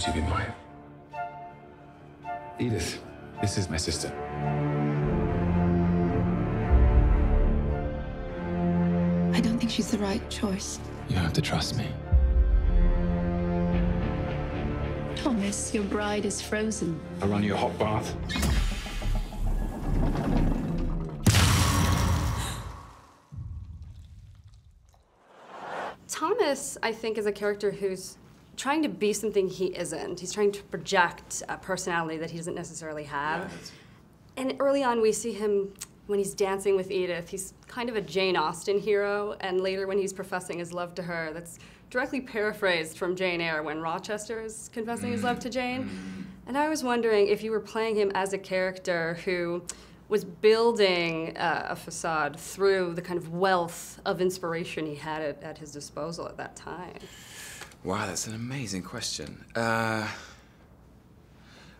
Would you be mine? Edith, this is my sister. I don't think she's the right choice. You have to trust me. Oh, Thomas, your bride is frozen. I'll run you a hot bath. Thomas, I think, is a character who's trying to be something he isn't. He's trying to project a personality that he doesn't necessarily have. and early on, we see him when he's dancing with Edith. He's kind of a Jane Austen hero, and later when he's professing his love to her, that's directly paraphrased from Jane Eyre when Rochester is confessing his love to Jane. And I was wondering if you were playing him as a character who was building uh, a facade through the kind of wealth of inspiration he had at, at his disposal at that time. Wow, that's an amazing question. Uh,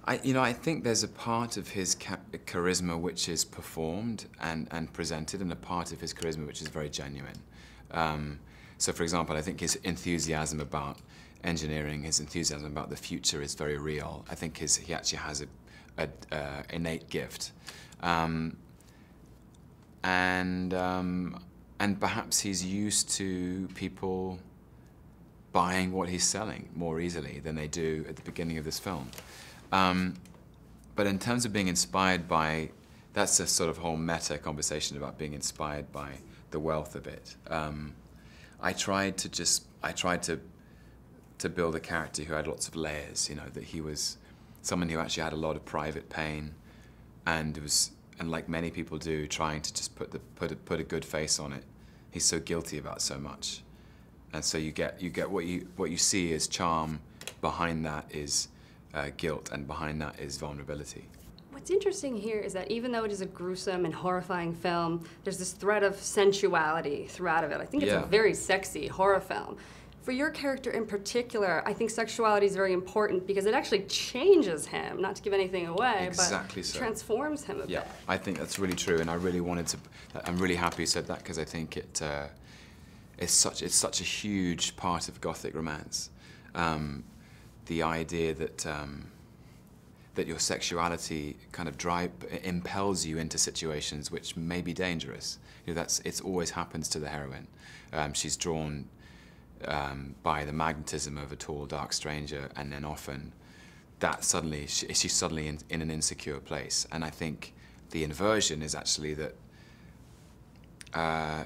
I, you know, I think there's a part of his charisma which is performed and, and presented, and a part of his charisma which is very genuine. Um, so, for example, I think his enthusiasm about engineering, his enthusiasm about the future is very real. I think his, he actually has a, a uh, innate gift. Um, and, um, and perhaps he's used to people buying what he's selling more easily than they do at the beginning of this film. Um, but in terms of being inspired by, that's a sort of whole meta conversation about being inspired by the wealth of it. Um, I tried to just, I tried to, to build a character who had lots of layers, you know, that he was someone who actually had a lot of private pain and was, and like many people do, trying to just put, the, put, a, put a good face on it. He's so guilty about so much and so you get you get what you what you see is charm. Behind that is uh, guilt, and behind that is vulnerability. What's interesting here is that even though it is a gruesome and horrifying film, there's this thread of sensuality throughout of it. I think it's Yeah. a very sexy horror film. For your character in particular, I think sexuality is very important because it actually changes him, not to give anything away, Exactly but so. transforms him a Yeah, bit. I think that's really true, and I really wanted to. I'm really happy you said that because I think it. Uh, it's such it's such a huge part of gothic romance. Um, the idea that um, that your sexuality kind of drive impels you into situations which may be dangerous. You know, that's it's always happens to the heroine. Um, she's drawn um, by the magnetism of a tall, dark stranger, and then often that suddenly she, she's suddenly in, in an insecure place. And I think the inversion is actually that uh,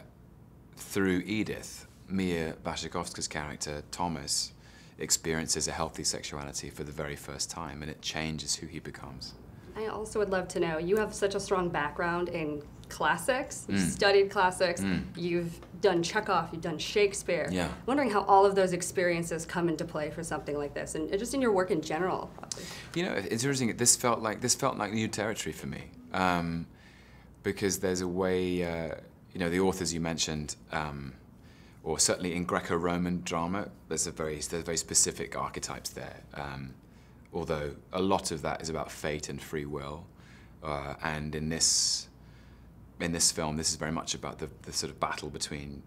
through Edith, Mia Wasikowska's character, Thomas, experiences a healthy sexuality for the very first time, and it changes who he becomes. I also would love to know you have such a strong background in classics. You've Mm. studied classics. Mm. You've done Chekhov. You've done Shakespeare. Yeah. Wondering how all of those experiences come into play for something like this, and just in your work in general. Probably. You know, it's interesting. This felt like this felt like new territory for me, um, because there's a way. Uh, you know, the authors you mentioned, um, or certainly in Greco-Roman drama, there's a very there's very specific archetypes there. Um, although a lot of that is about fate and free will, uh, and in this in this film, this is very much about the, the sort of battle between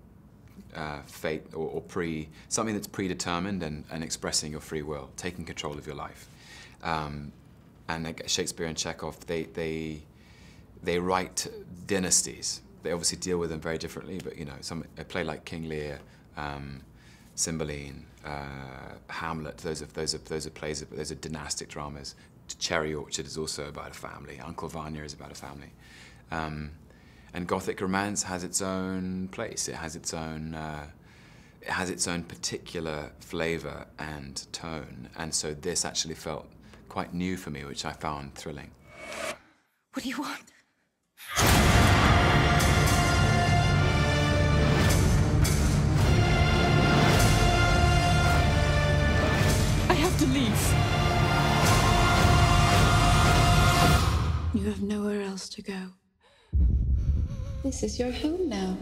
uh, fate or, or pre something that's predetermined and, and expressing your free will, taking control of your life. Um, and Shakespeare and Chekhov, they they they write dynasties. They obviously deal with them very differently, but you know, some a play like King Lear, um, Cymbeline, uh, Hamlet. Those are those are those are plays. Those are dynastic dramas. Cherry Orchard is also about a family. Uncle Vanya is about a family. Um, and Gothic romance has its own place. It has its own. Uh, it has its own particular flavour and tone, and so this actually felt quite new for me, which I found thrilling. What do you want? You have nowhere else to go. This is your home now.